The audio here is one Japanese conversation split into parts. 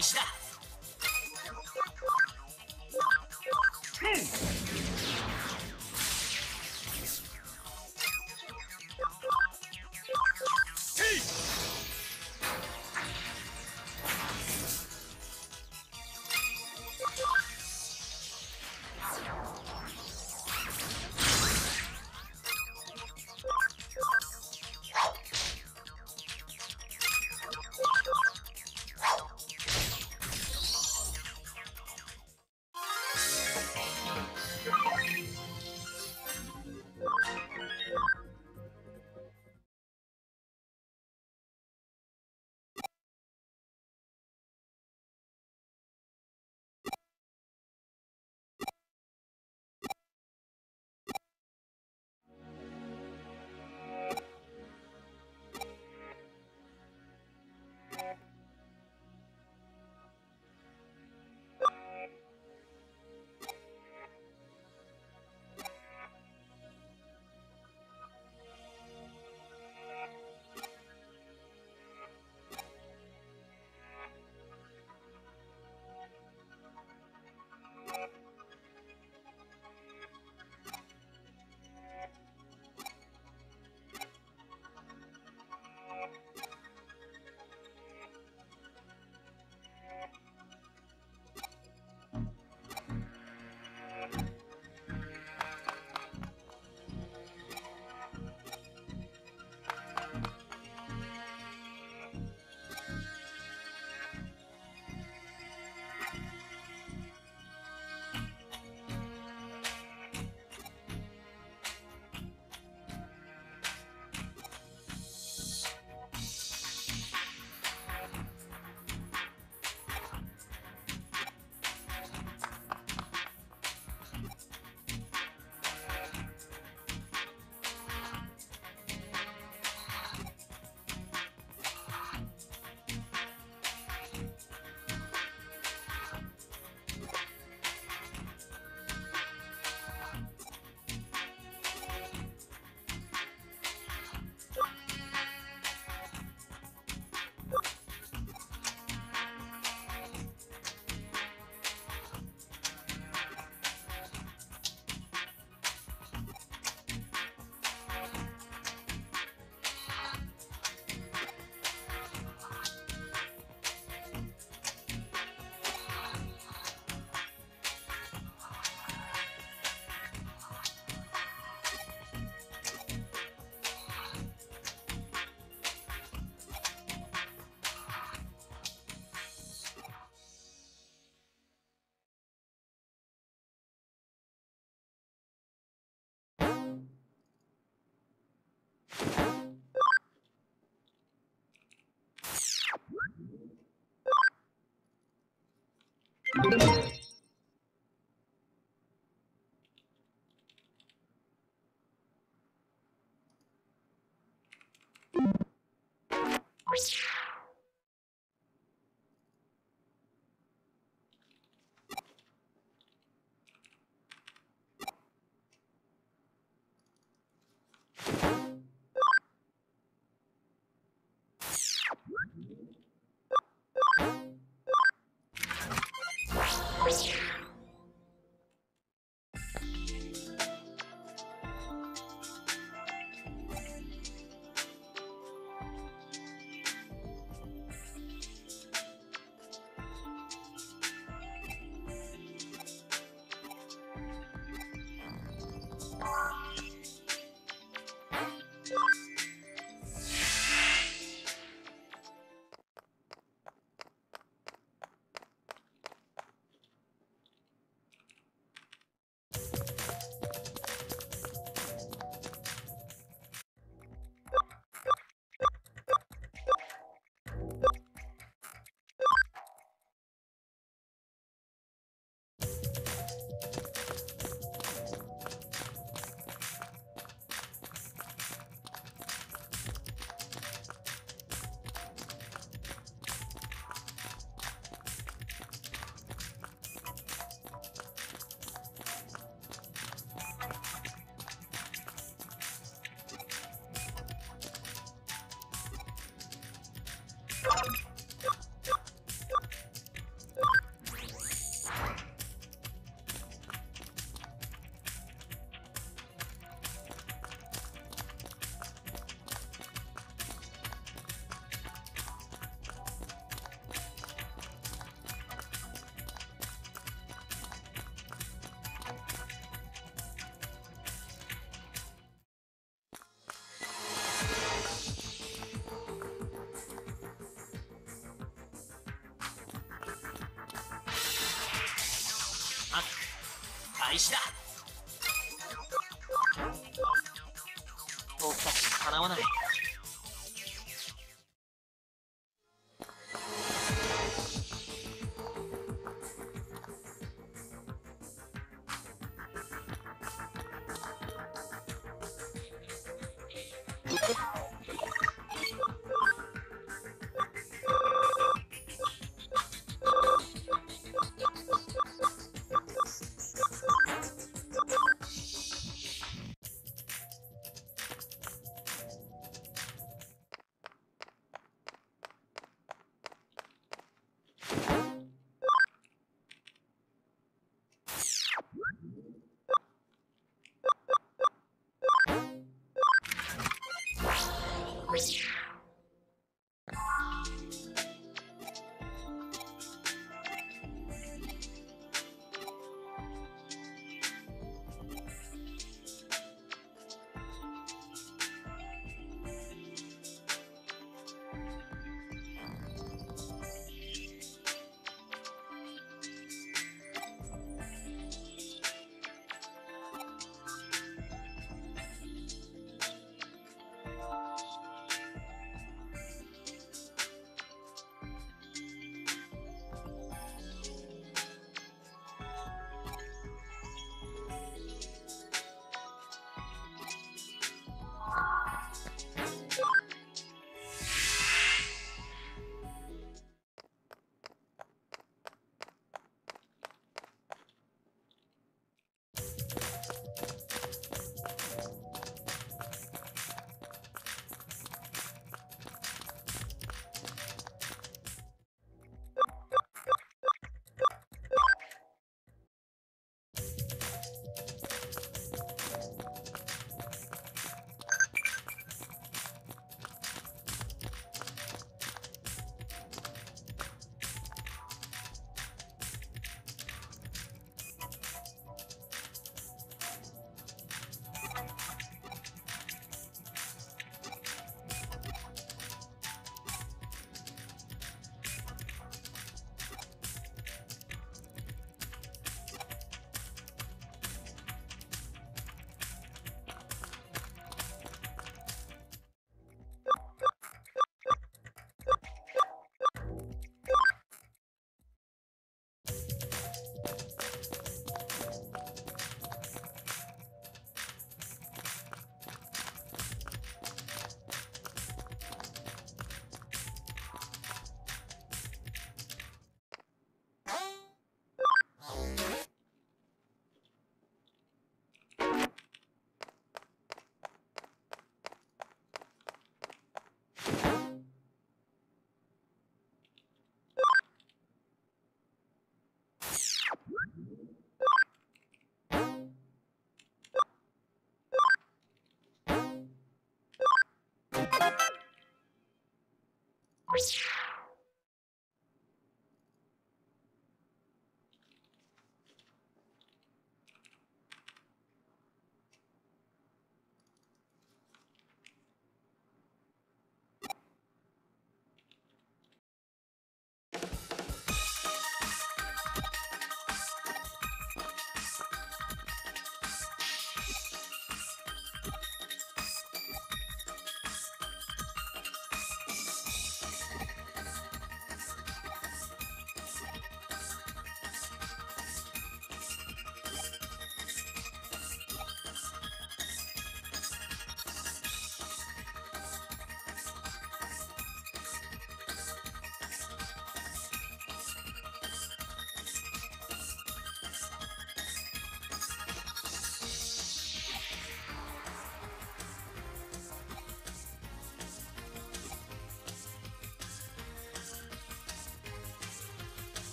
開始だ Thank you. かなわない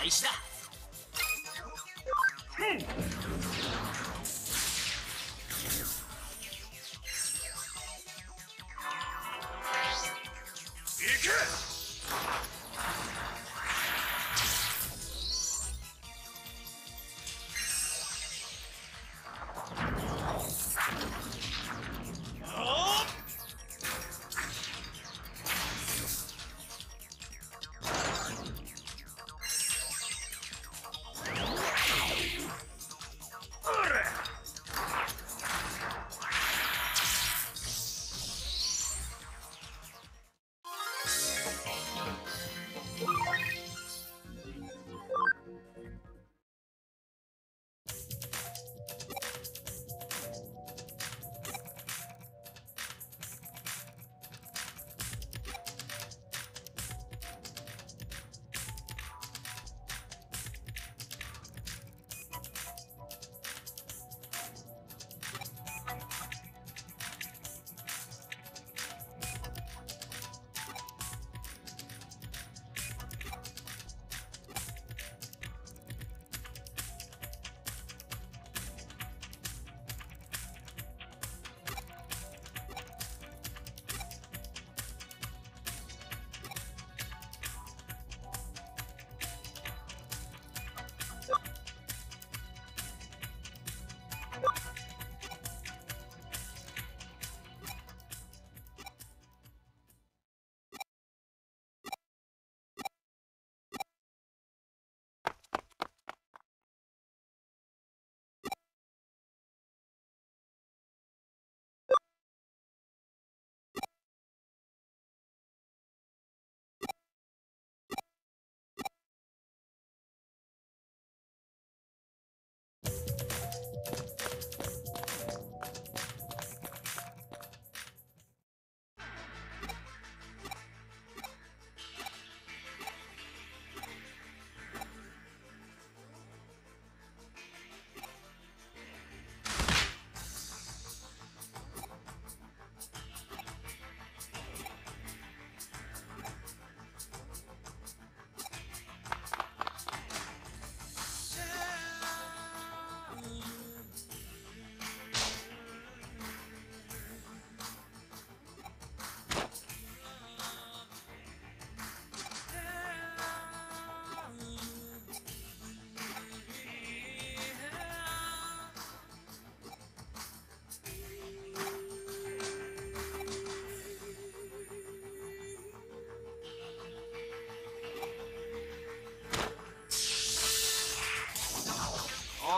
開始だ。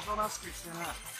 となしくしてない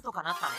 なんとかなったね。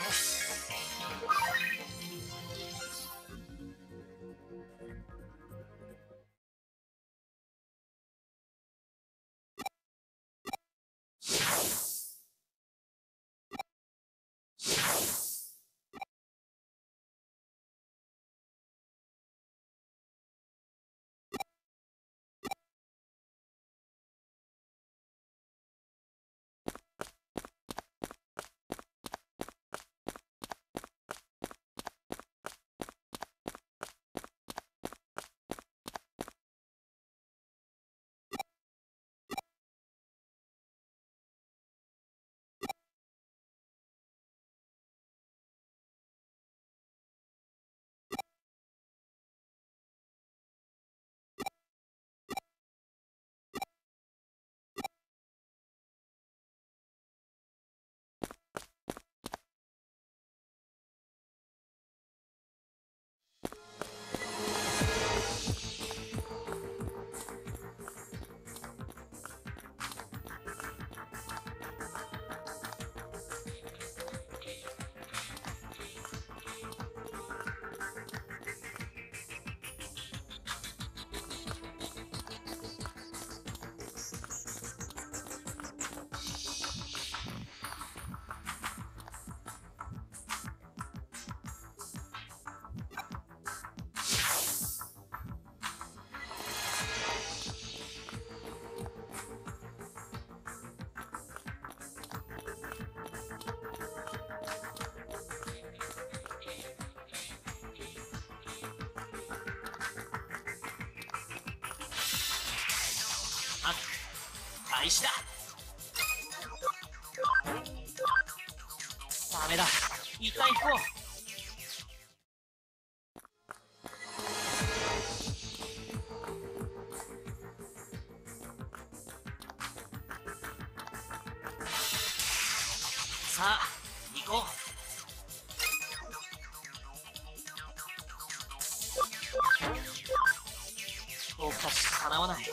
開始だ。ダメだ。一旦行こう。さあ行こう。僕たちかなわない。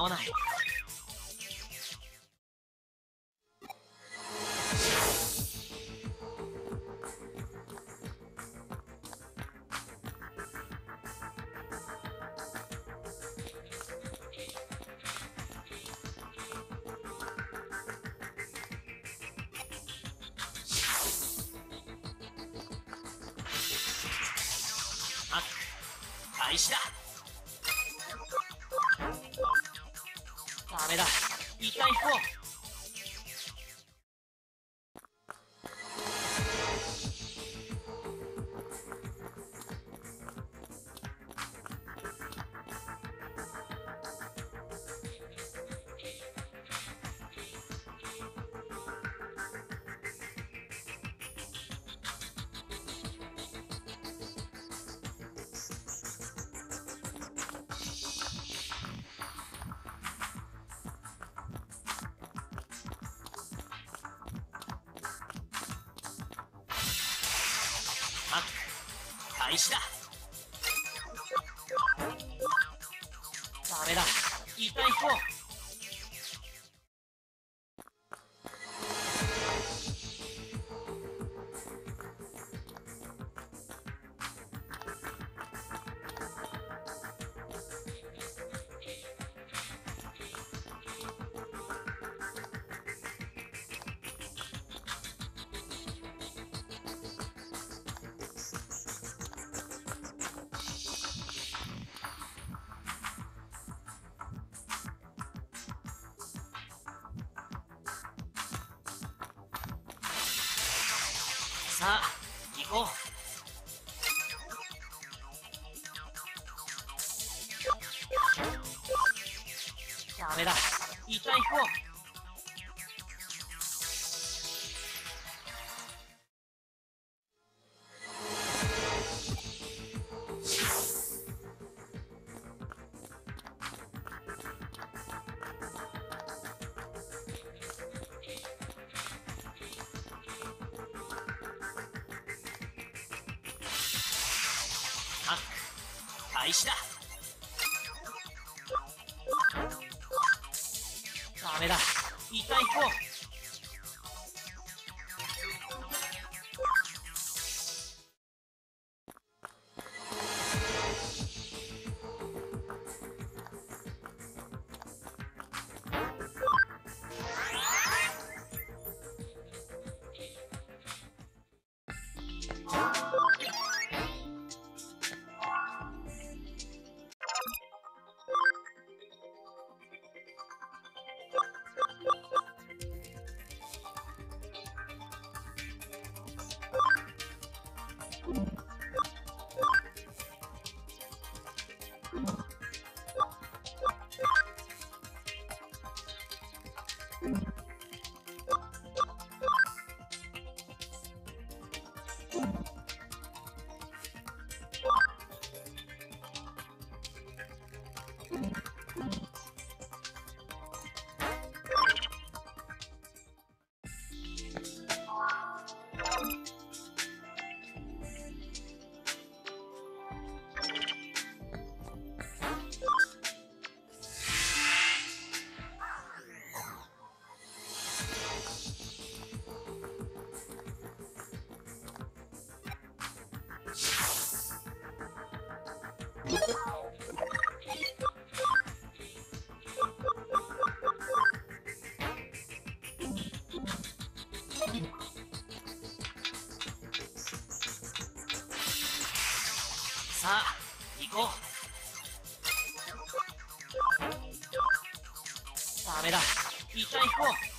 たちかなわない開始だ。ダメだ。一旦引こう。開始ださあ行こう。ダメだ。一旦行こう。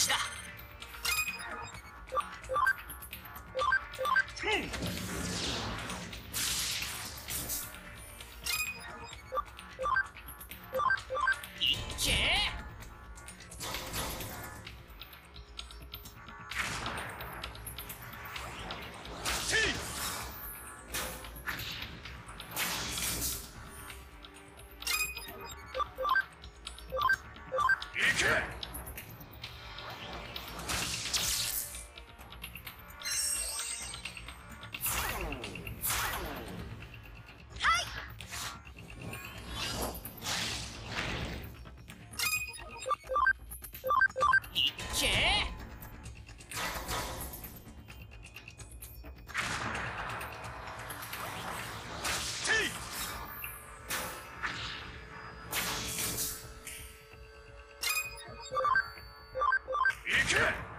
しだ。行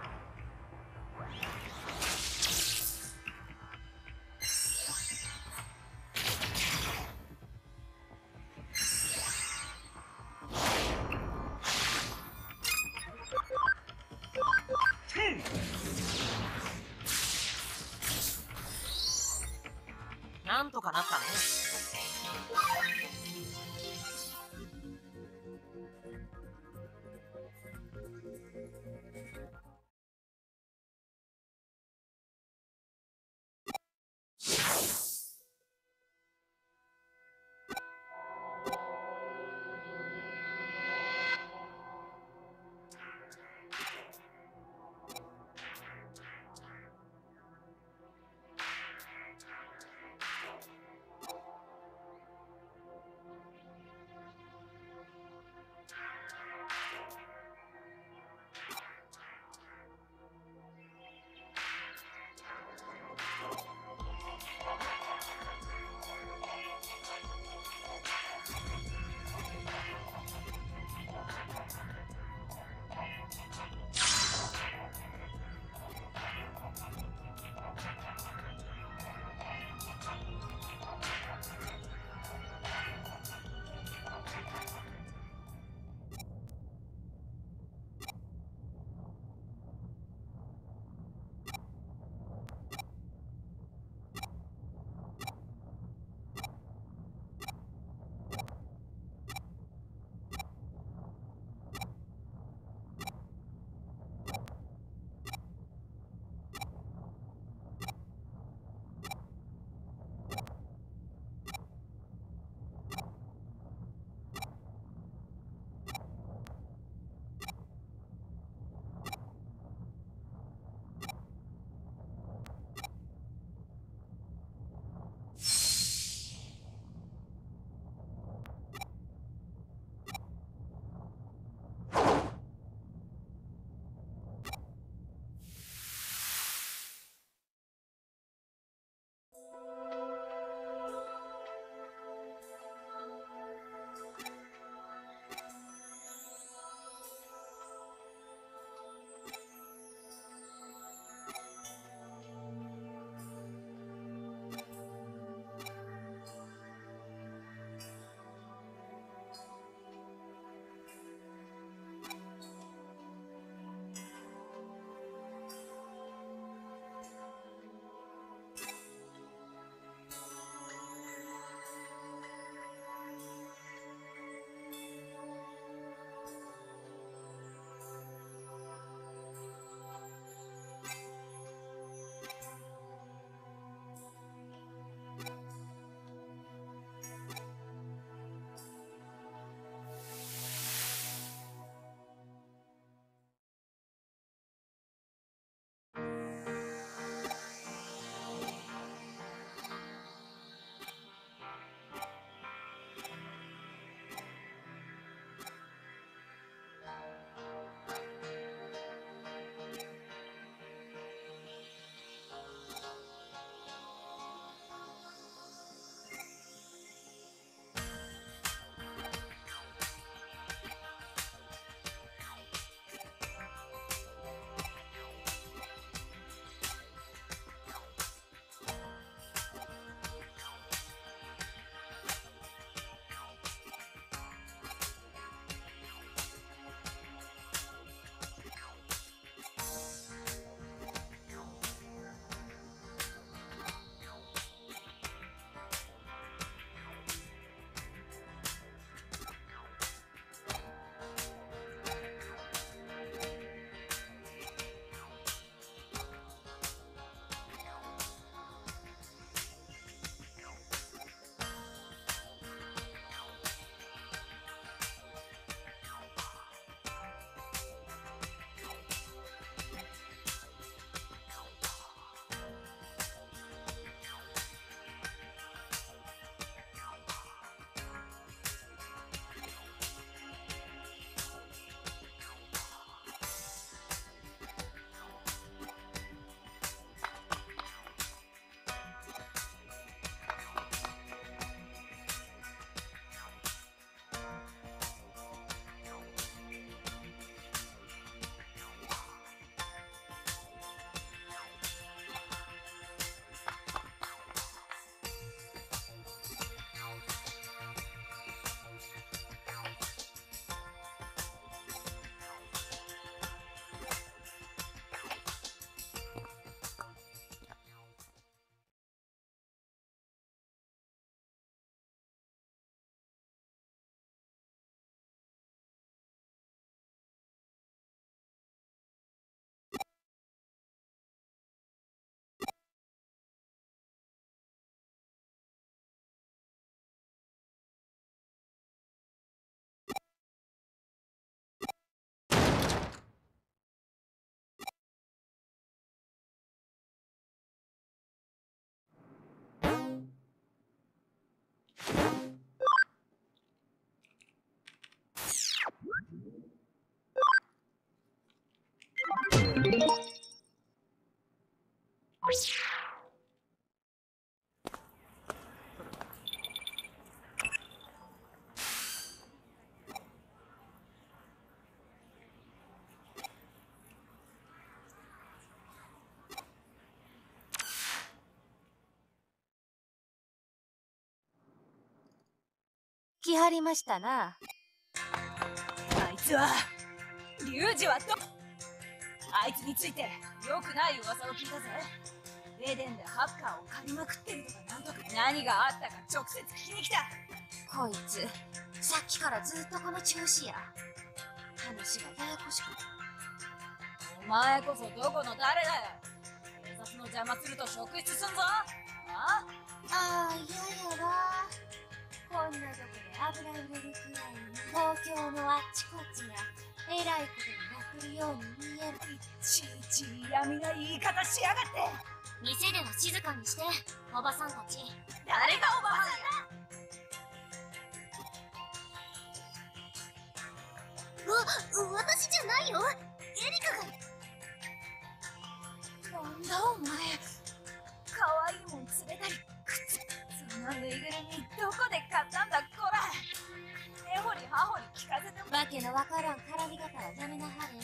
来はりましたな。あいつはリュウジはどあいつについて良くない噂を聞いたぜ。エデンでハッカーを借りまくってるとかなんとか。何があったか直接聞きに来た。こいつ、さっきからずっとこの調子や。話がややこしく。て。お前こそどこの誰だよ。警察の邪魔すると職質すんぞ。あ？ああ、嫌やわ。こんなとこ油売れるくらいに、東京のあっちこっちが、えらいことになってるように見える。ちいちい嫌味な言い方しやがって店では静かにして、おばさんたち。誰がおばはんだわ、私じゃないよ。エリカが。なんだお前可愛いもん連れたりそんなぬいぐるみどこで買ったんだこら根掘り葉掘り聞かせてもわけのわからん絡み方はやめなはれ。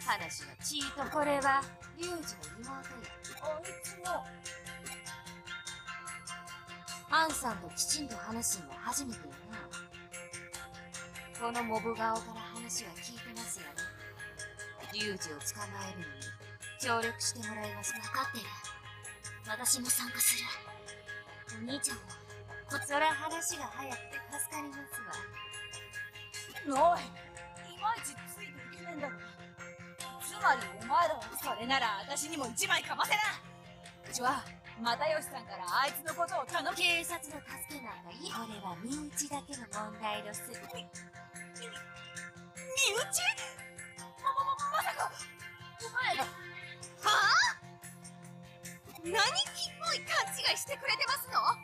話はちーとこれは、リュウジの妹や。あいつもアンさんときちんと話すのは初めてやな。このモブ顔から話は聞いてますよね。リュウジを捕まえるのに協力してもらいます。わかってる。私も参加する。お兄ちゃんも。こそら話が早くて助かりますわ。おいいまいちついていけねえんだろつまりお前らはそれなら私にも一枚かませなうちは又吉さんからあいつのことを頼む警察の助けなんかいい。これは身内だけの問題どす。身内？ま、ま、ま、まさかお前ら何い勘違いしてくれてますの？ハ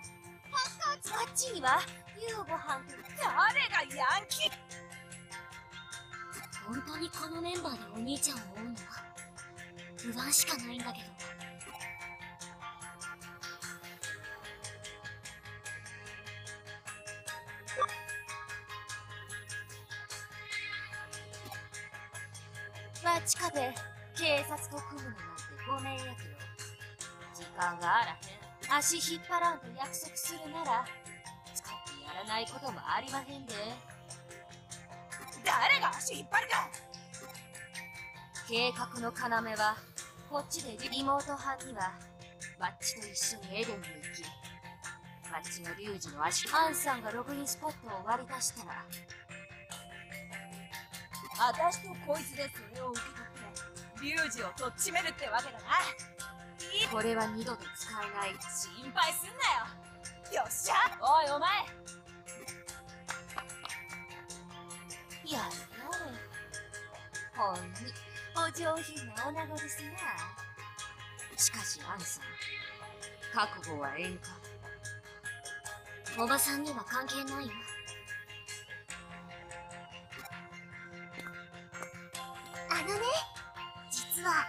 ッカーあっちには、夕ご飯と誰がヤンキー？本当にこのメンバーでお兄ちゃんを追うのは不安しかないんだけど。らへん。足引っ張らんと約束するなら使ってやらないこともありまへんで。誰が足引っ張るか計画の要はこっちで妹班にはバッチと一緒にエデンに行きバッチのリュウジの足アンさんがログインスポットを割り出したら私とこいつでそれを受け取って。リュウジをとっちめるってわけだなこれは二度と使えない。心配すんなよ。よっしゃ。おいお前。やるやるほんに。お上品な女子ですな。しかしアンさん。覚悟はええんか。おばさんには関係ないよ。あのね、実は、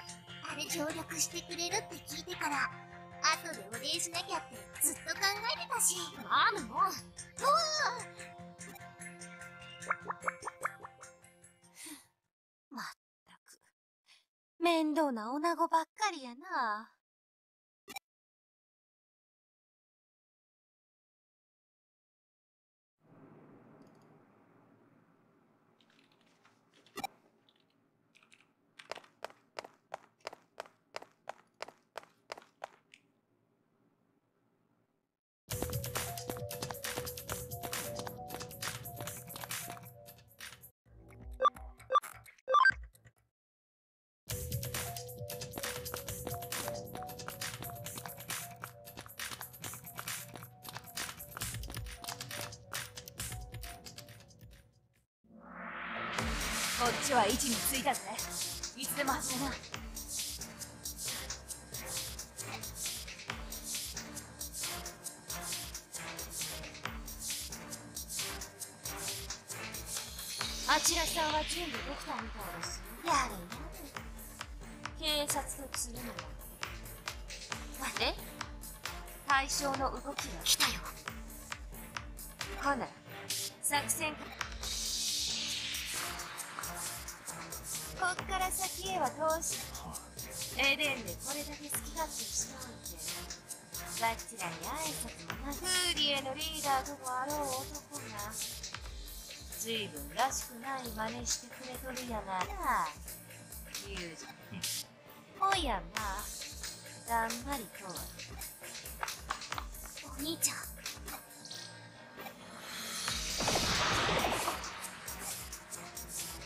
協力してくれるって聞いてから、後でお礼しなきゃってずっと考えてたし。マムもまったく。面倒な女子ばっかりやな。こっちは位置についたぜ。いつでも始めな。あちらさんは準備できたみたいですよ。やるやる警察とするの。は待って対象の動きが。来たよ。ほな作戦こっから先へは通しエデンでこれだけ好き勝手しといてさっちらに挨拶もなくフーリエのリーダーともあろう男が随分らしくない真似してくれとるやないなリュウジおやまあだんまりとはお兄ちゃん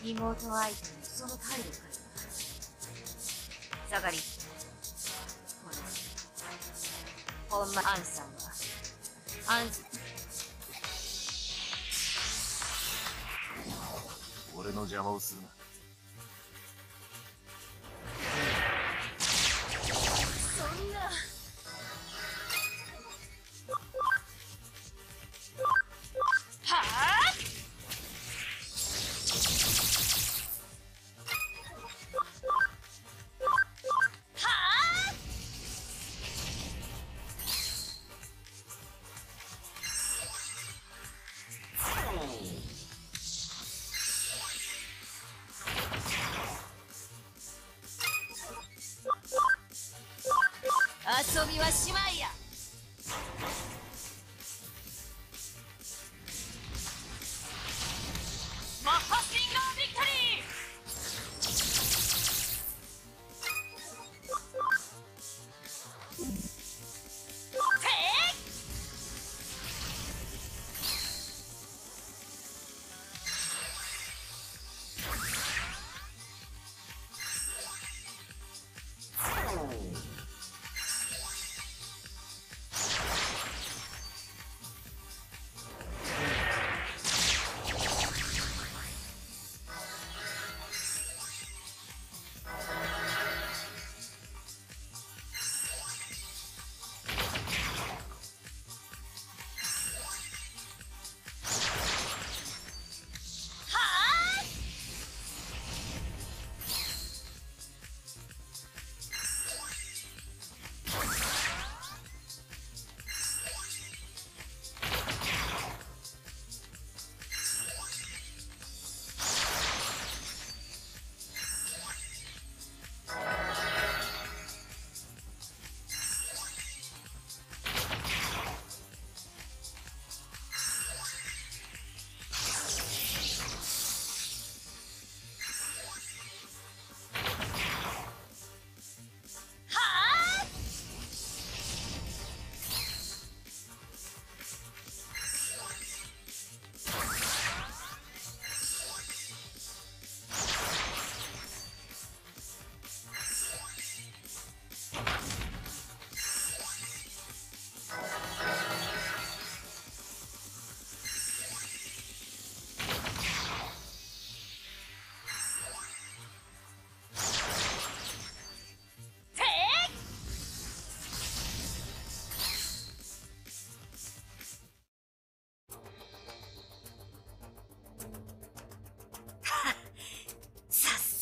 妹相手にその態度から下がり。ほらほんまアンさんはアン俺の邪魔をする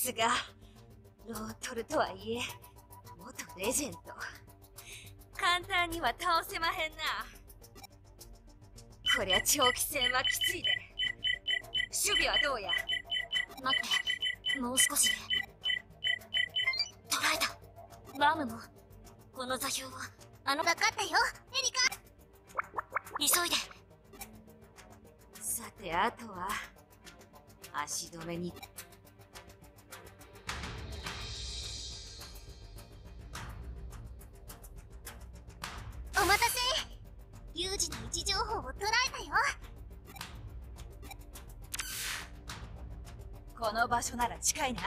すがロートルとはいえ元レジェンド。簡単には倒せまへんな。こりゃ長期戦はきついで。守備はどうや？待ってもう少しで。捕らえた。ラムもこの座標はあの分かったよ。エリカ。急いで。さてあとは足止めに場所なら近いな。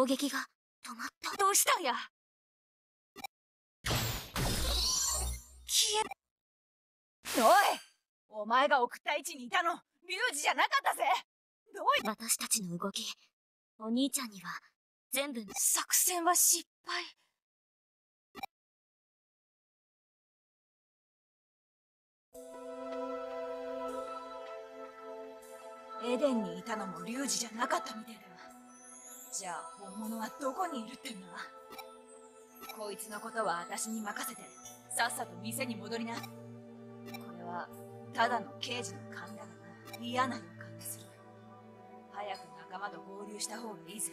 攻撃が止まった。どうしたんや？消えおいお前が送った位置にいたの。リュウジじゃなかったぜ。どうい私たちの動き。お兄ちゃんには全部。作戦は失敗。エデンにいたのもリュウジじゃなかったみたいだじゃあ本物はどこにいるってんだ？こいつのことは私に任せてさっさと店に戻りな。これはただの刑事の勘だがな。嫌な予感がする。早く仲間と合流した方がいいぜ。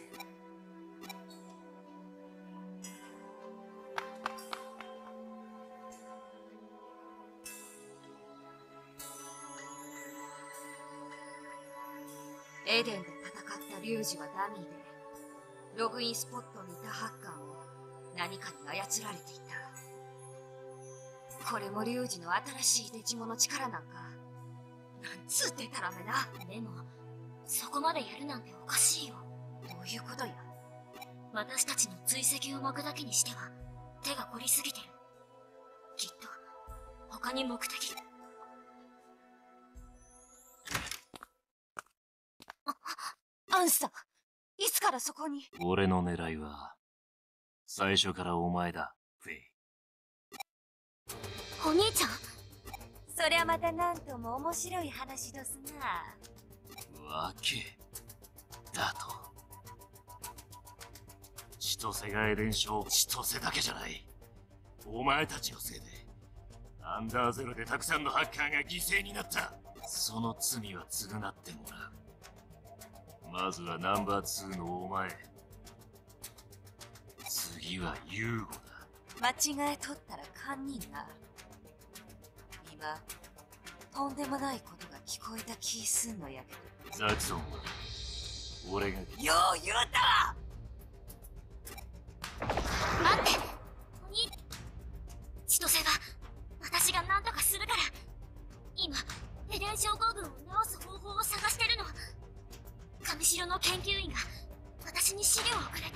エデンで戦ったリュウジはダミーでログインスポットにいたハッカーを何かに操られていた。これもリュウジの新しいデジモの力なんか。なんつうデタラメなでもそこまでやるなんておかしいよ。どういうことや。私たちの追跡を巻くだけにしては手が凝りすぎてる。きっと他に目的。アンサーいつからそこに？俺の狙いは、最初からお前だ、フェイ。お兄ちゃん？そりゃまたなんとも面白い話ですなわけ、だと。千歳がエデン賞千歳だけじゃない。お前たちのせいで、アンダーゼロでたくさんのハッカーが犠牲になった。その罪は償ってもらう。まずはナンバー2のお前。次はユーゴだ。間違えとったら堪忍な今とんでもないことが聞こえた気すんのやけザクソンは、俺がどよう言うたわ上城の研究員が私に資料をくれて。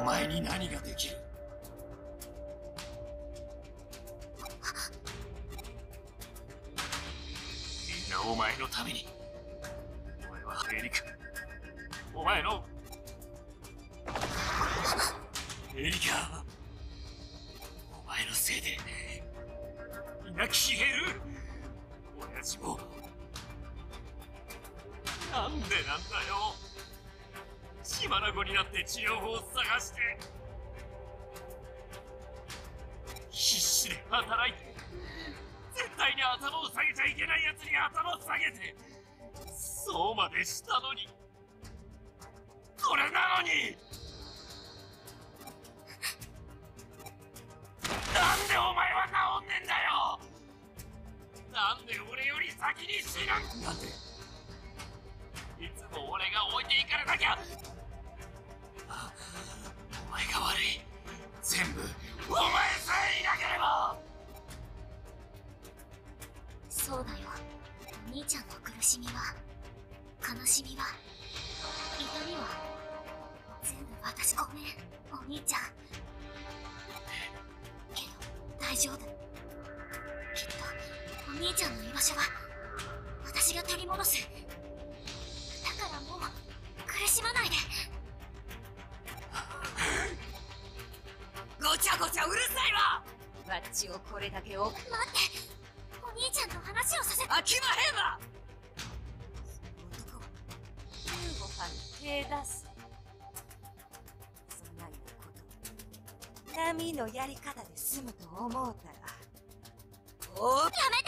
お前に何ができる？みんなお前のために。お前はエリカ。お前の。エリカお前のせいで。皆消える親父も。なんでなんだよ。血眼になって治療法を探して。必死で働いて絶対に頭を下げちゃいけない奴に頭を下げてそうまでしたのに。これなのに。なんでお前は治んねんだよ。なんで俺より先に死ぬなんでいつも俺が置いていかれなきゃ。お前が悪い。全部お前さえいなければ。そうだよ。お兄ちゃんの苦しみは悲しみは。痛みは全部私ごめん。お兄ちゃん。けど大丈夫。きっとお兄ちゃんの居場所は私が取り戻す。ちをこれだけ待って。お兄ちゃんと話をさせきまへんわその男は優吾さんに手出すそんないうこと。波のやり方で済むと思うたら。おやめて